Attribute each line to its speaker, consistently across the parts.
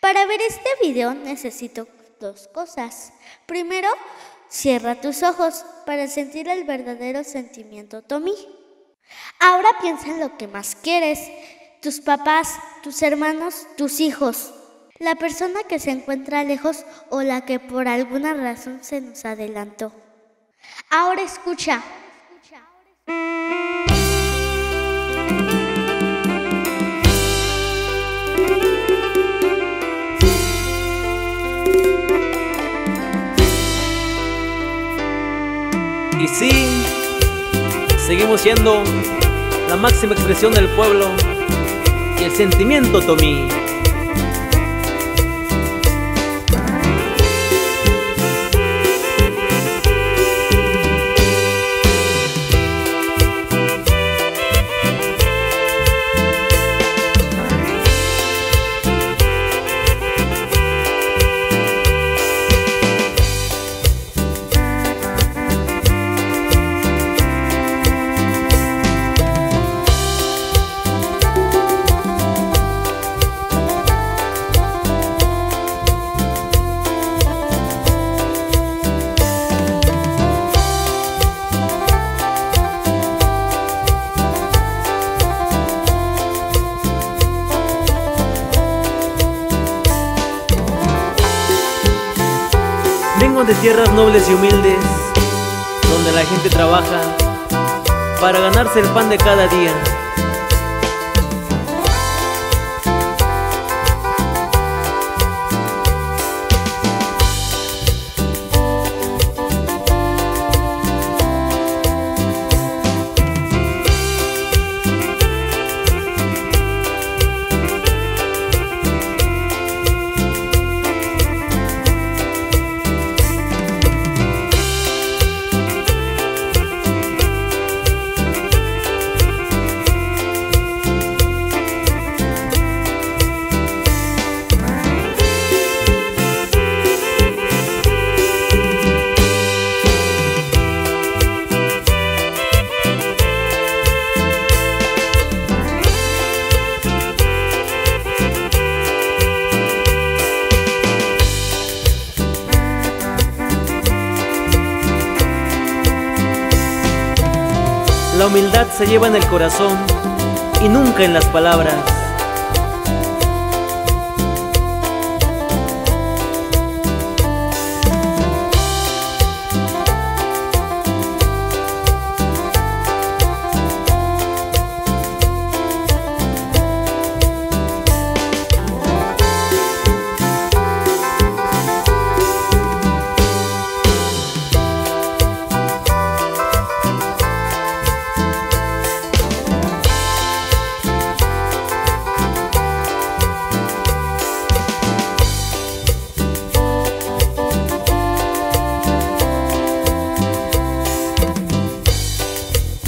Speaker 1: Para ver este video necesito dos cosas. Primero, cierra tus ojos para sentir el verdadero sentimiento Tommy. Ahora piensa en lo que más quieres, tus papás, tus hermanos, tus hijos, la persona que se encuentra lejos o la que por alguna razón se nos adelantó. Ahora escucha.
Speaker 2: Seguimos siendo la máxima expresión del pueblo y el sentimiento Tomí. De tierras nobles y humildes, donde la gente trabaja para ganarse el pan de cada día. La humildad se lleva en el corazón y nunca en las palabras.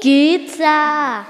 Speaker 1: Pizza.